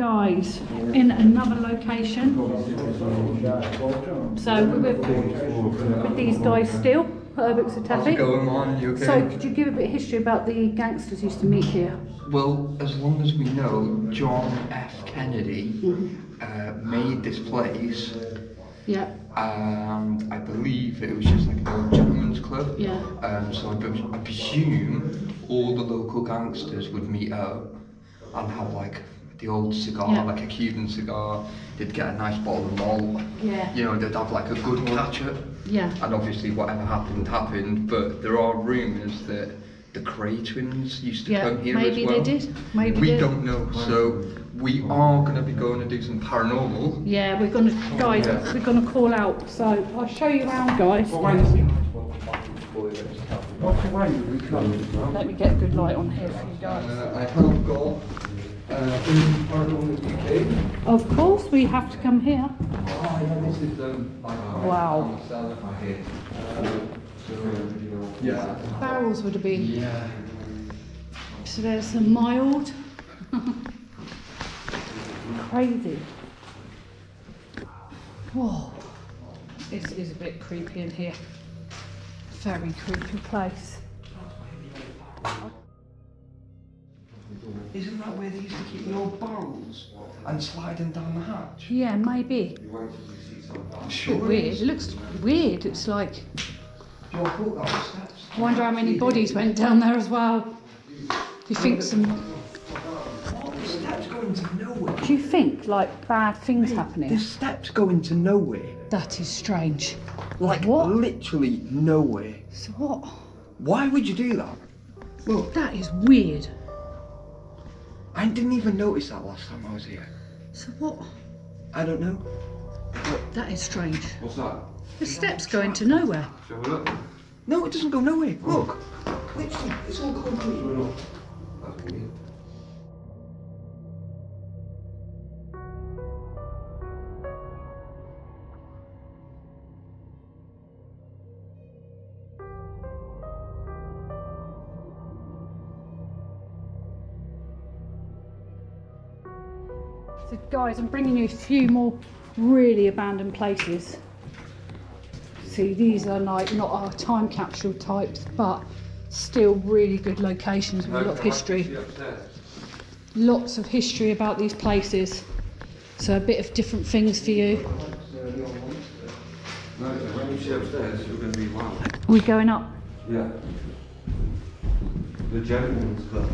Guys, in another location. So we're with, with these guys still, Herbert How's it going, man? You okay? So could you give a bit of history about the gangsters used to meet here? well, as long as we know, John F. Kennedy Mm-hmm. uh, made this place, Yeah, and I believe it was just like an old gentleman's club. yeah, Um, so I, pre- I presume all the local gangsters would meet up and have like the old cigar, Yeah. like a Cuban cigar. They'd get a nice bottle of malt. yeah, You know, they'd have like a good catch up. yeah. And obviously, whatever happened happened. But there are rumours that the Kray twins used to Yeah, come here maybe as they did, maybe we they- don't know. So we are going to be going to do some paranormal. Yeah, we're gonna, guys, Yeah. we're gonna call out. So I'll show you around, guys. Let me get a good light on here for you guys. Uh, I have got uh, in Paranormal UK. Of course, we have to come here. Oh yeah, this is um. like, Wow. I'm selling my head. Yeah. Barrels would have been. Yeah. So there's some mild. Crazy. Whoa. This is a bit creepy in here. Very creepy place. Mm-hmm. Isn't that where they used to keep the old barrels and slide them down the hatch? Yeah, maybe. I'm sure weird. it It looks weird. It's like. I thought that was steps. I wonder how many bodies went down there as well. Do you think some? The steps go into nowhere. Do you think like bad things happening? The steps go into nowhere. That is strange. Like What? literally nowhere. So what? Why would you do that? Look, That is weird. I didn't even notice that last time I was here. So what? I don't know. That is strange. What's that? The steps go into nowhere. Shall we look? No, it doesn't go nowhere. Look. Literally, it's all concrete. That's weird. Guys, I'm bringing you a few more really abandoned places. See, these are like not our time capsule types, but still really good locations with a lot of history. Lots of history about these places. So a bit of different things for you. No, so when you see upstairs, you're going to be wow. We're going up. Yeah. The gentleman's club.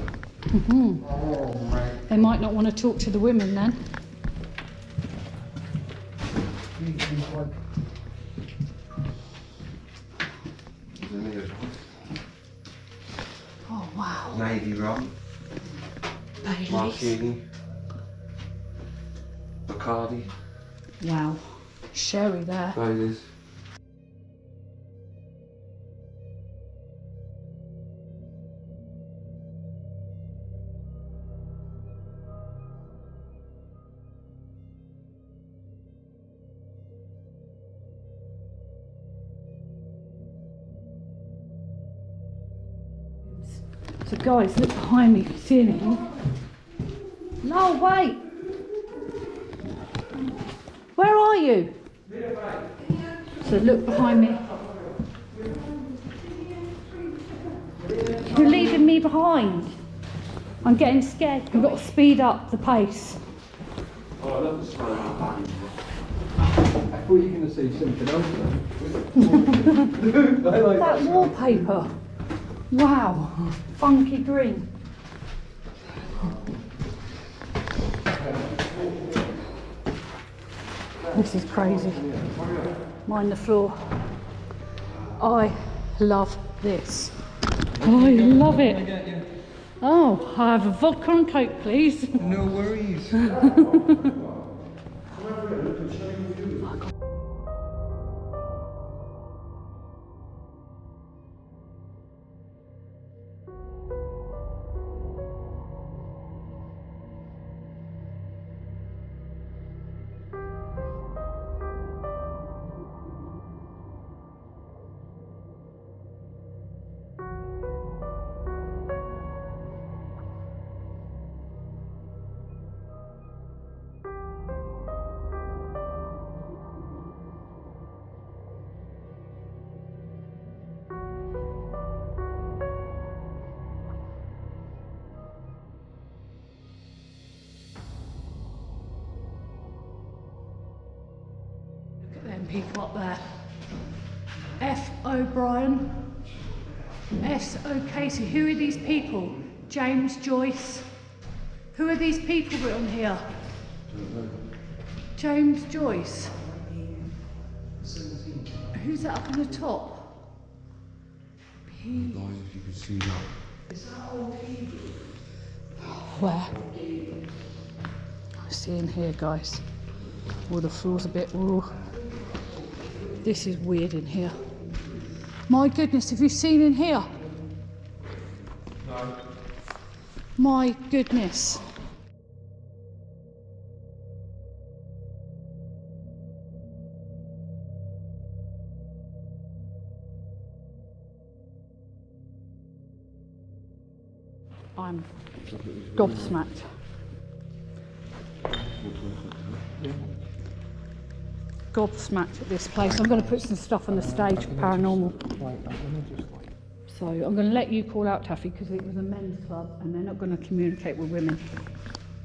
Mm-hmm. They might not want to talk to the women then. There's a near Oh wow. Navy rum, Baileys. martini, Bacardi, Wow. Sherry there. Baileys. Guys, look behind me. See anything? No, wait. Where are you? So look behind me. You're leaving me behind. I'm getting scared. We've got to speed up the pace. Oh, I love the smell of that. I thought you were going to say something else. That wallpaper. Wow. Funky green. This is crazy. Mind the floor. I love this. I love it. Oh, I have a vodka and coke, please. No worries. O'Casey. Who are these people? James Joyce. Who are these people written here? James Joyce. Who's that up on the top? P. Guys, if you could see that. Where? See in here, guys. All the floor's a bit raw. This is weird in here. My goodness, have you seen in here? My goodness. I'm gobsmacked. Gobsmacked at this place. I'm going to put some stuff on the stage paranormal. So I'm going to let you call out Taffy because it was a men's club and they're not going to communicate with women.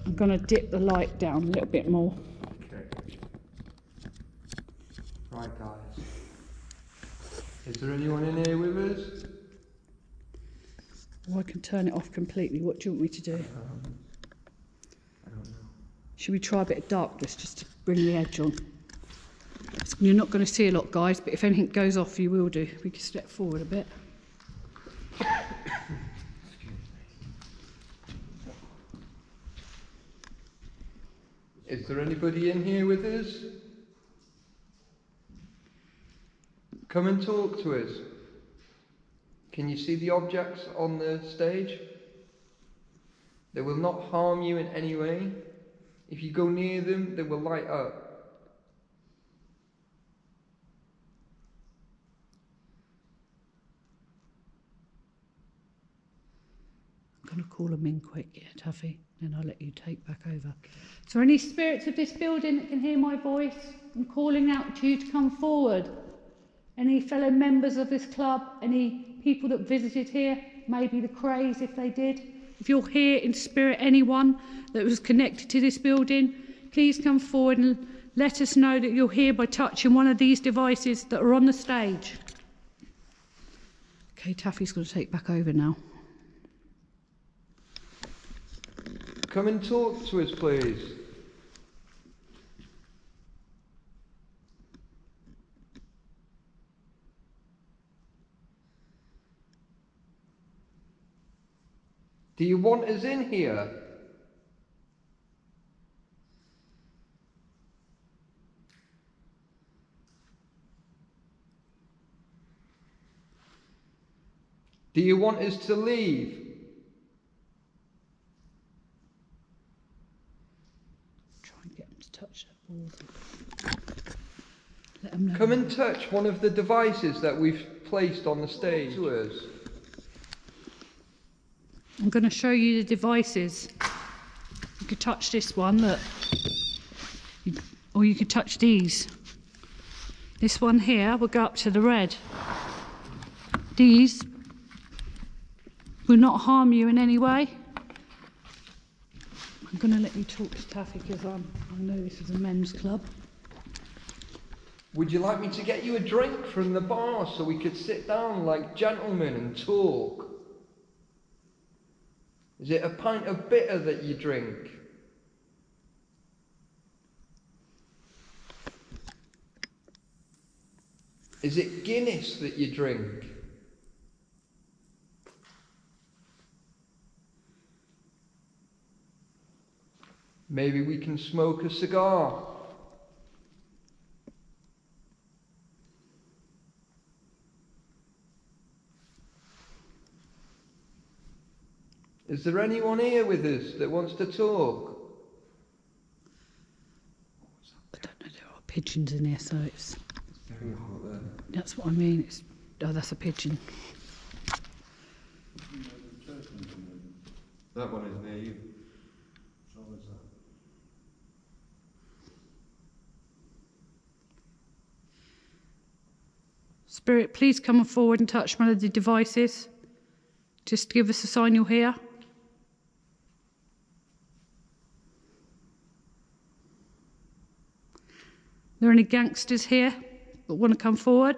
I'm going to dip the light down a little bit more. Okay. Right, guys. Is there anyone in here with us? Or I can turn it off completely. What do you want me to do? Um, I don't know. Should we try a bit of darkness just to bring the edge on? You're not going to see a lot, guys, but if anything goes off, you will do. We can step forward a bit. Is there anybody in here with us? Come and talk to us. Can you see the objects on the stage? They will not harm you in any way. If you go near them, they will light up. I'm going to call them in quick, yeah, Taffy. Then I'll let you take back over. There any spirits of this building that can hear my voice? I'm calling out to you to come forward. Any fellow members of this club? Any people that visited here? Maybe the Krays, if they did. If you're here in spirit, anyone that was connected to this building, please come forward and let us know that you're here by touching one of these devices that are on the stage. Okay, Taffy's going to take back over now. Come and talk to us, please. Do you want us in here? Do you want us to leave? Try and get them to touch that ball. Let them know. Come and touch one of the devices that we've placed on the stage to us. I'm going to show you the devices. You could touch this one, look. You, or you could touch these. This one here will go up to the red. These will not harm you in any way. I'm going to let you talk to Taffy because I know this is a men's club. Would you like me to get you a drink from the bar so we could sit down like gentlemen and talk? Is it a pint of bitter that you drink? Is it Guinness that you drink? Maybe we can smoke a cigar. Is there anyone here with us that wants to talk? I don't know, there are pigeons in here, so it's. Very hot there. That's what I mean. It's, oh, that's a pigeon. That one is near you. Spirit, please come forward and touch one of the devices. Just give us a sign you're here. Are There any gangsters here? that want to come forward?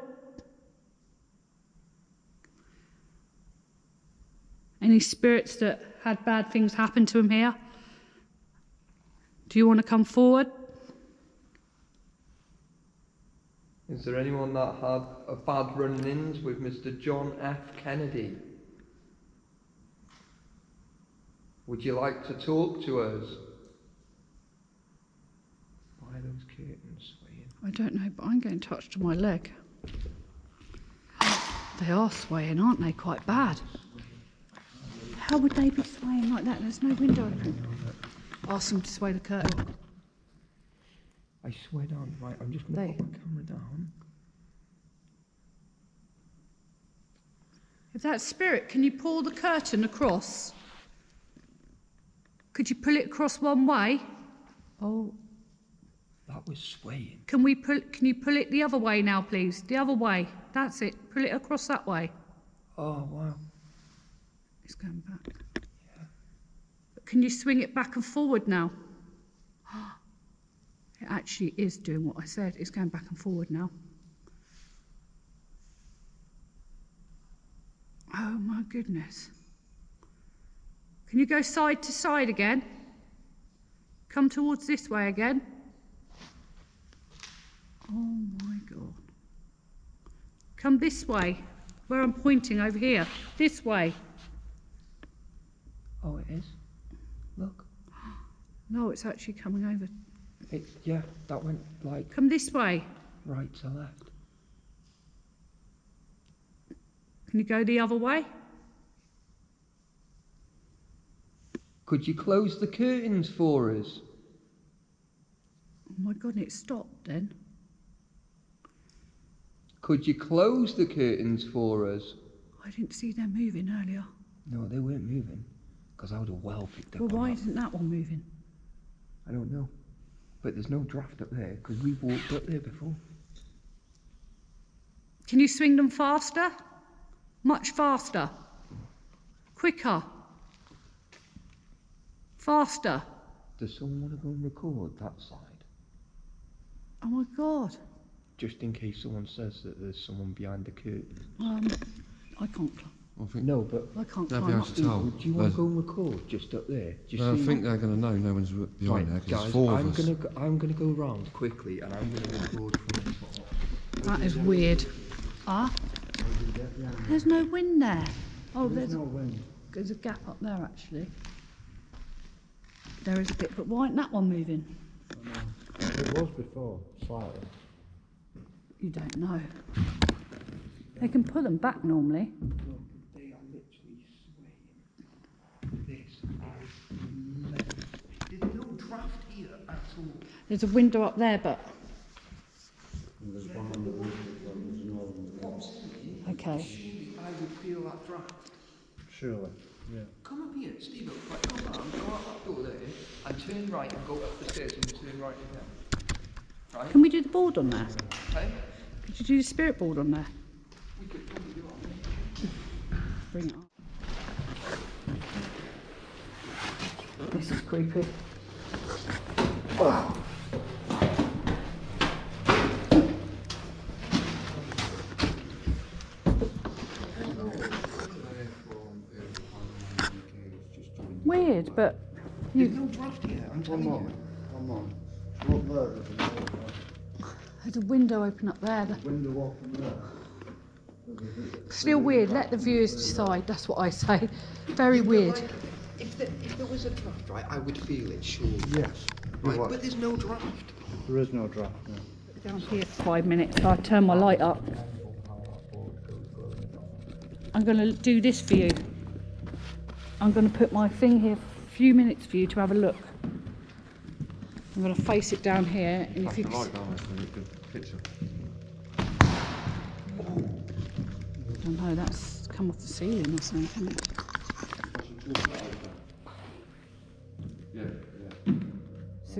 Any spirits that had bad things happen to them here? Do you want to come forward? Is there anyone that had a bad run-ins with Mr. John F. Kennedy? Would you like to talk to us? Why are those curtains swaying? I don't know, but I'm getting touched to my leg. They are swaying, aren't they? Quite bad. How would they be swaying like that? There's no window open. Ask them to sway the curtain. I swear down, right, I'm just going They- to put my camera down. If that's spirit, can you pull the curtain across? Could you pull it across one way? Oh, That was swaying. can we pull? Can you pull it the other way now, please? The other way. That's it. Pull it across that way. Oh, wow. It's going back. But can you swing it back and forward now? It actually is doing what I said. It's going back and forward now. Oh my goodness. Can you go side to side again? Come towards this way again. Oh my God. Come this way, where I'm pointing over here. This way. Oh, it is? Look. No, it's actually coming over. It, yeah, that went like Come this way. right to left. Can you go the other way? Could you close the curtains for us? Oh my god, it stopped then. Could you close the curtains for us? I didn't see them moving earlier. No, they weren't moving. Because I would have well picked up Well, on why that. isn't that one moving? I don't know. But there's no draft up there because we've walked up there before. Can you swing them faster? Much faster. Quicker. Faster. Does someone want to go and record that side? Oh my god. Just in case someone says that there's someone behind the curtain. Um, I can't. Cl- I think No, but I can't they'll be climb able up. to tell. do you want to go and record just up there? Just I see- think they're going to know no one's w- behind there Right, 'cause guys, there's 4 I'm of us. gonna go, I'm gonna go round quickly and I'm gonna record from the top. That is weird. Ah? There's no wind there. Oh, there's, there's a gap up there actually. There is a bit, but why isn't that one moving? It was before, slightly. You don't know. They can pull them back normally. They are literally swaying. This is level. There's no draft here at all. There's a window up there, but there's one on the roof as there's another one there. okay. Surely I would feel that draft. Surely, yeah. Come up here, Steve. Right, come on, go out that door there and turn right and go up the stairs and turn right again. Right? Can we do the board on there? Okay? Could you do the spirit board on there? We could probably do it. Bring it up. This is creepy. Weird, but There's no draft here, I'm telling Come you. on, come on. Look there, there's a window. there's a window open up there. The- Window open there. Still weird. Let the viewers decide. That's what I say. Very weird. Like, if, there, if there was a draft, right, I would feel it, sure. Yes. Right, but there's no draft. There is no draft, no. Down here for five minutes. So I turn my light up. I'm going to do this for you. I'm going to put my thing here for a few minutes for you to have a look. I'm going to face it down here, and if you can, light down, that's a good picture. oh that's come off the ceiling or something.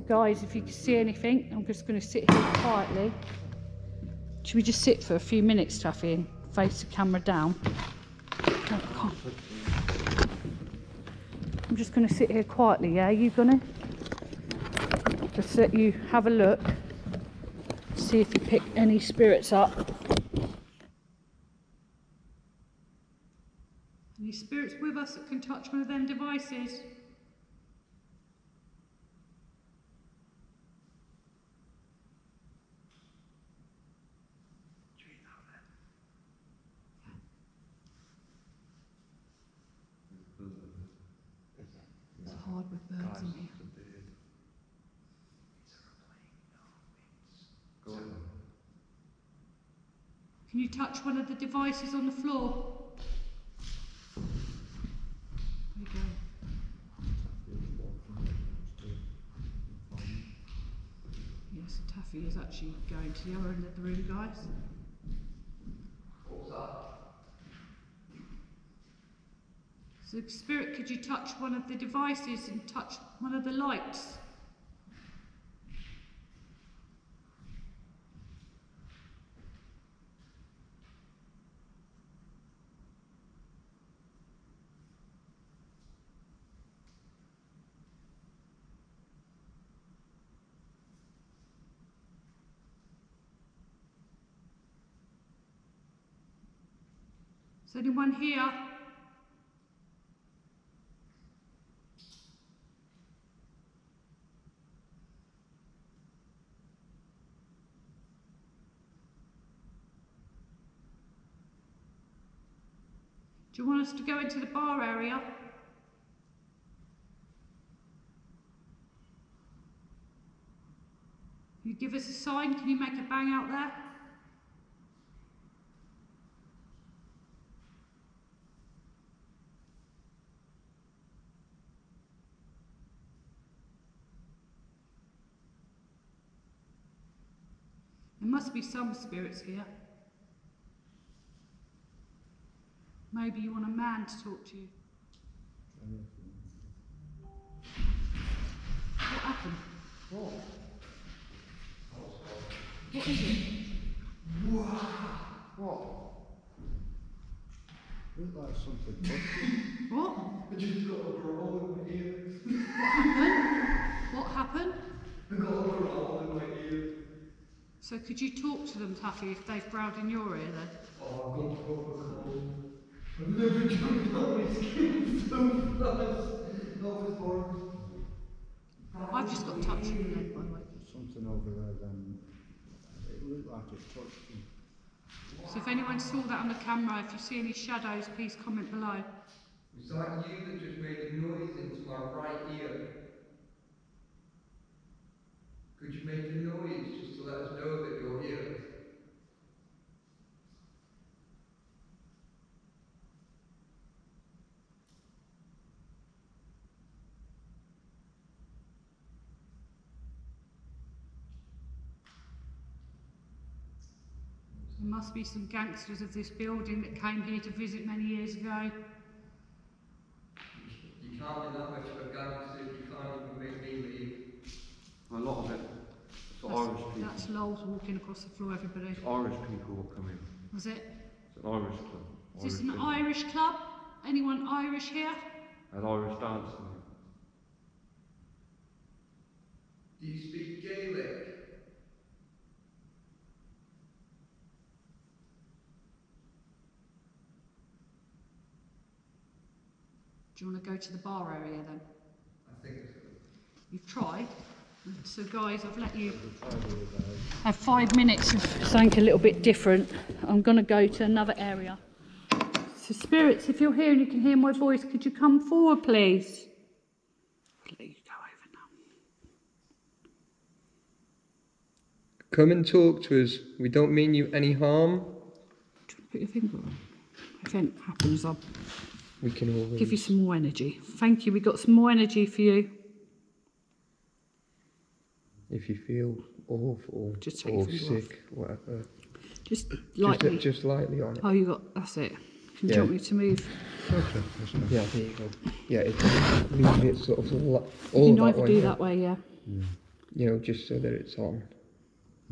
Guys, if you can see anything, I'm just going to sit here quietly. Should we just sit for a few minutes, Taffy, and face the camera down? I'm just going to sit here quietly, yeah? You gonna? Just let you have a look. See if you pick any spirits up. Any spirits with us that can touch one of them devices? It's hard with birds in here. Go on. Can you touch one of the devices on the floor? Yes, Taffy is actually going to the other end of the room, guys. So, Spirit, could you touch one of the devices and touch one of the lights? Is anyone here? Do you want us to go into the bar area? You give us a sign, can you make a bang out there? There must be some spirits here. Maybe you want a man to talk to you. What happened? What? What is it? What? Looked like something. What? I just got a growl in my ear. What happened? I got a growl in my ear. So could you talk to them, Taffy, if they've growled in your ear then? Oh, I've got a proper cold. I've never jumped on my skin so fast. That was horrible. I've just got touch in the leg, by the way. Something over there then. It looked like it touched him. So if anyone saw that on the camera, if you see any shadows, please comment below. Was that you that just made a noise into my right ear? Could you make a noise just to let us know that you're here? There must be some gangsters of this building that came here to visit many years ago. You can't be that much of a gangster if you can't even make me leave. A lot of it. It's That's, Irish people. that's Lowell's walking across the floor, everybody. It's Irish people will come in. Was it? It's an Irish club. Is this an people. Irish club? Anyone Irish here? An Irish dance. Do you speak Gaelic? Do you want to go to the bar area then? I think so. You've tried. So guys, I've let you The tried the other day. have five minutes of something a little bit different. I'm going to go to another area. So spirits, if you're here and you can hear my voice, could you come forward, please? Please go over now. Come and talk to us. We don't mean you any harm. Do you want to put your finger on? If anything happens, I'll We can always. give you some more energy. Thank you. We got some more energy for you. If you feel awful Just take or your finger off. whatever. Just Just, lightly. just lightly on it. Oh, you got. That's it. Can you Yeah. want me to move? Okay, nice. Yeah, there you go. Yeah, it, leave it sort of li- all you can that either way. do that way, yeah. You know, just so that it's on.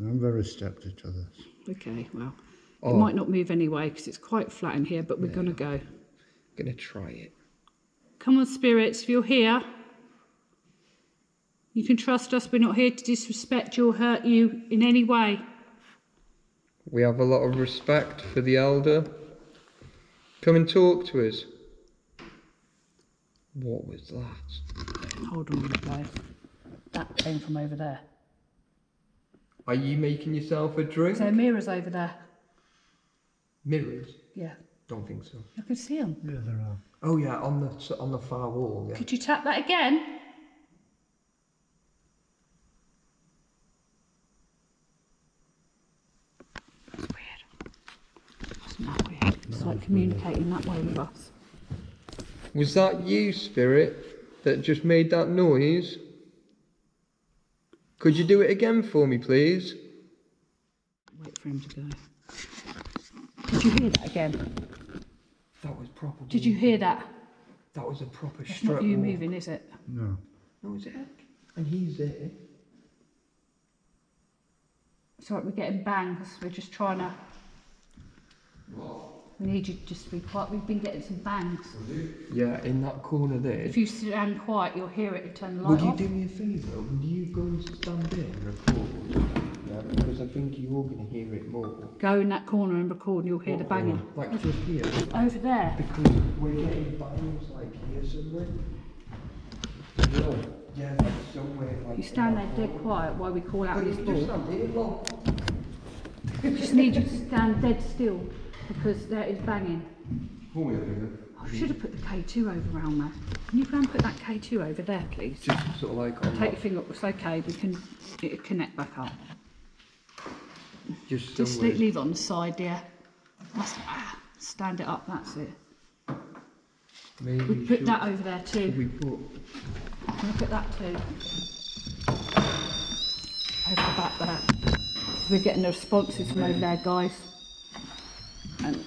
I'm very sceptic to this. Okay. Well, Oh, it might not move anyway because it's quite flat in here, but we're going to go. Gonna try it. Come on, spirits, if you're here, you can trust us. We're not here to disrespect you or hurt you in any way. We have a lot of respect for the elder. Come and talk to us. What was that? Hold on, guys. That came from over there. Are you making yourself a drink? So mirrors over there. Mirrors? Yeah, Don't think so. I can see them. Yeah, there are. Oh yeah, on the s- on the far wall. Yeah. Could you tap that again? That's weird. Isn't that weird? It's like communicating that way with us. Was that you, spirit, that just made that noise? Could you do it again for me, please? Wait for him to go. Did you hear that again? That was proper. Did you hear that? That was a proper That's strut. not you walk. moving, is it? No. No, is it? And he's there. It's alright, we're getting bangs. we're just trying to. We need you just to be quiet. We've been getting some bangs. Yeah, in that corner there. If you stand quiet, you'll hear it. You turn the light Would you off. do me a favour? Would you go and stand there and record? Yeah, because I think you're going to hear it more. Go in that corner and record, and you'll hear the um, banging. Like just here. Over there. Because we're getting bangs like here somewhere. No. Yeah, like somewhere like. You stand there dead quiet while we call out But this just ball. We just need you to stand dead still because there is banging. Pull me up here. I should have put the K2 over around there. Can you go and put that K2 over there, please? Just sort of like on Take your finger up. It's okay. We can connect back up. Just Just leave, leave it on the side, dear. That's, ah, stand it up. That's it. Maybe We put that over there too. we put Look at that too. Over the back there. We're getting the responses from over there, guys. And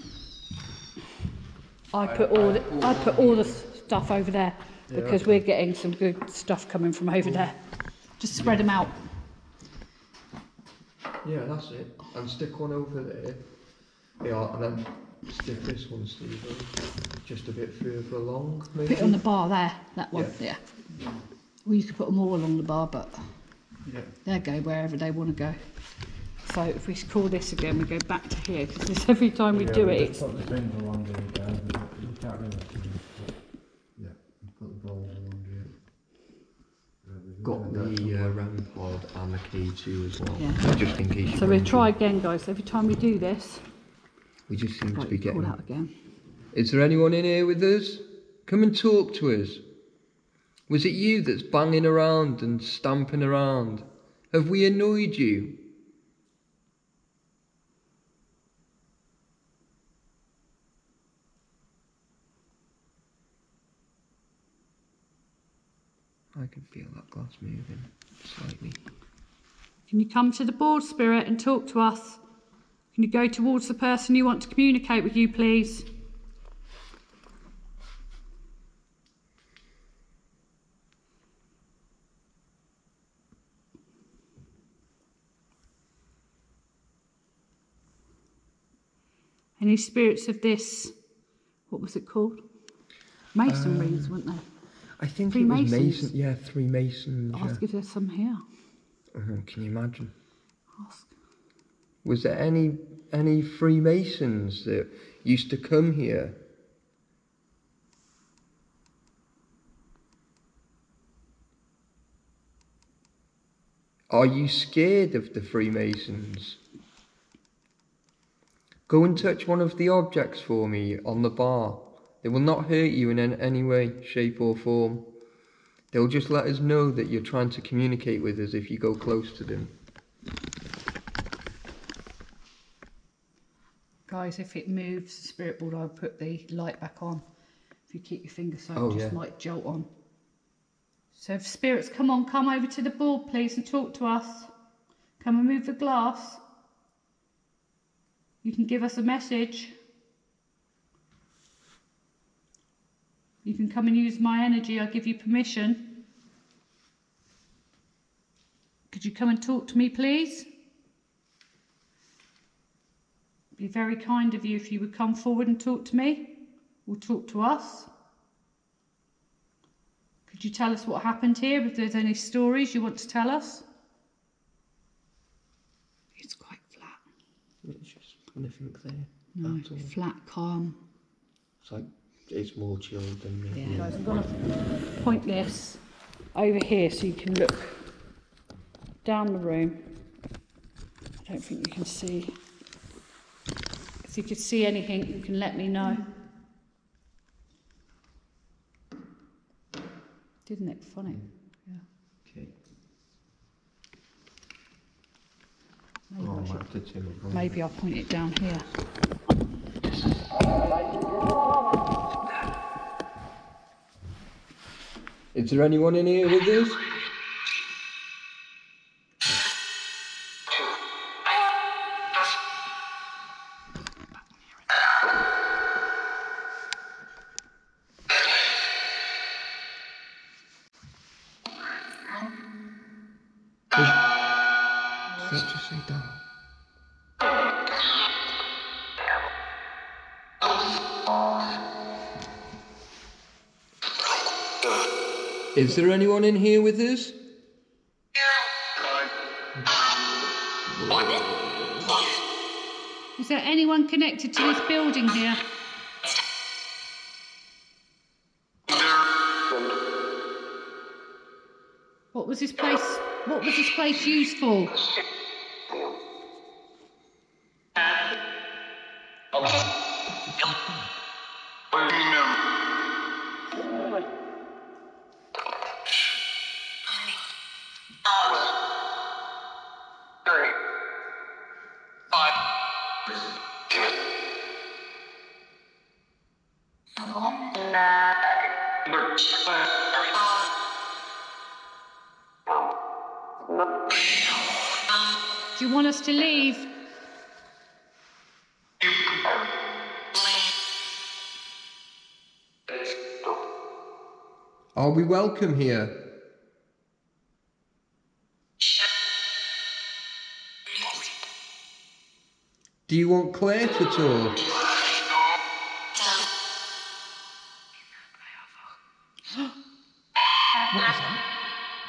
I put all the I put all the stuff over there because we're getting some good stuff coming from over there. Just spread them out. Yeah, that's it. And stick one over there. Yeah, and then stick this one, Stephen, just a bit further along, maybe. Put it on the bar there. That one. Yeah. Well, you could put them all along the bar, but Yeah. they go wherever they want to go. So if we call this again, we go back to here because every time we Yeah, do we it, just it's Put the things along here, guys. We don't- we can't really see them, but- Yeah, we put the balls along here. Yeah, we've Got got the uh, REM pod and the K2 as well, Yeah. just in case. you So we'll want try again, guys. Every time we do this, We just seem to right, be getting. out again. Is there anyone in here with us? Come and talk to us. Was it you that's banging around and stamping around? Have we annoyed you? I can feel that glass moving slightly. Can you come to the board, Spirit, and talk to us? Can you go towards the person you want to communicate with you, please? Any spirits of this, what was it called? Mason rings, um, weren't they? I think Three it was masons. Mason. Yeah, three masons. Yeah. Ask if there's some here. Uh-huh, Can you imagine? Ask. Was there any any Freemasons that used to come here? Are you scared of the Freemasons? Go and touch one of the objects for me on the bar. They will not hurt you in any way, shape, or form. They'll just let us know that you're trying to communicate with us if you go close to them. Guys, if it moves, the spirit board, I'll put the light back on. If you keep your finger so Oh, it just yeah. might jolt on. So if spirits, come on, come over to the board, please, and talk to us. Come and move the glass. You can give us a message. You can come and use my energy. I give you permission. Could you come and talk to me, please? It'd Be very kind of you if you would come forward and talk to me or talk to us. Could you tell us what happened here? If there's any stories you want to tell us? It's quite flat. It's just anything there. No, flat, calm. It's like it's more chilled than me. Yeah, guys, I'm gonna point this over here so you can look down the room. I don't think you can see. If you could see anything, you can let me know. Didn't it? Funny. Yeah. Okay. Maybe, Oh, I I should- might have to turn it on. maybe I'll point it down here. Is there anyone in here with us? Is there anyone in here with us? Is there anyone connected to this building here? What was this place? What was this place used for? Do you want us to leave? Are we welcome here? Do you want Claire to talk?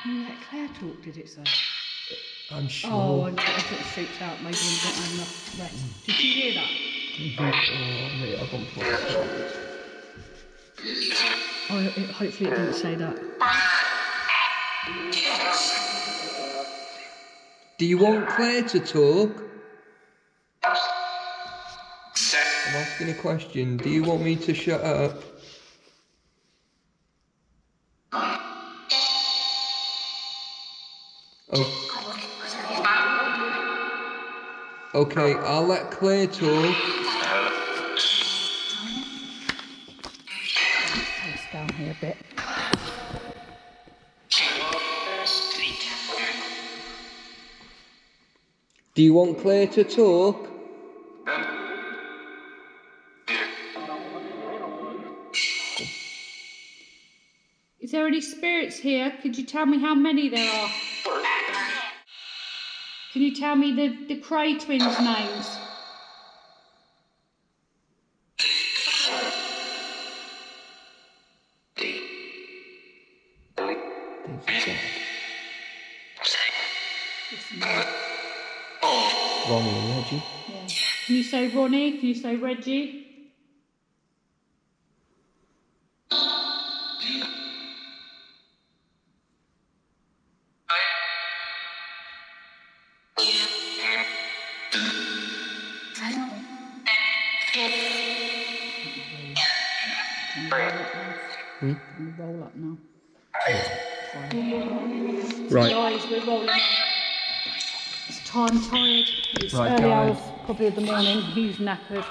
Let Claire talk, did it say? I'm sure. Oh, I, I got freaked out. Maybe we don't have enough rest. Did you hear that? Oh, mate, I got blocked. Oh, it, hopefully it didn't say that. Do you want Claire to talk? I'm asking a question. Do you want me to shut up? Oh. Okay, I'll let Claire talk. Down here a bit. Do you want Claire to talk? Spirits here? Could you tell me how many there are? Can you tell me the, the Kray twins' names? Ronnie and Reggie. Yeah. Can you say Ronnie? Can you say Reggie? Can we roll up now? Right. Guys, we're rolling up. It's time tired. It's Right, early guys. hours, probably of the morning. He's knackered.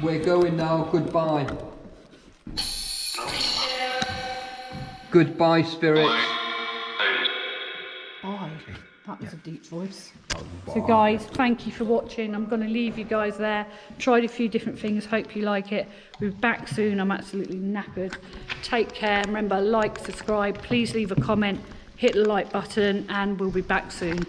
We're going now. Goodbye. Goodbye, spirits. Deep voice. So guys, thank you for watching. I'm going to leave you guys there. Tried a few different things. Hope you like it. We'll be back soon. I'm absolutely knackered. Take care. Remember, like, subscribe. Please leave a comment. Hit the like button and we'll be back soon.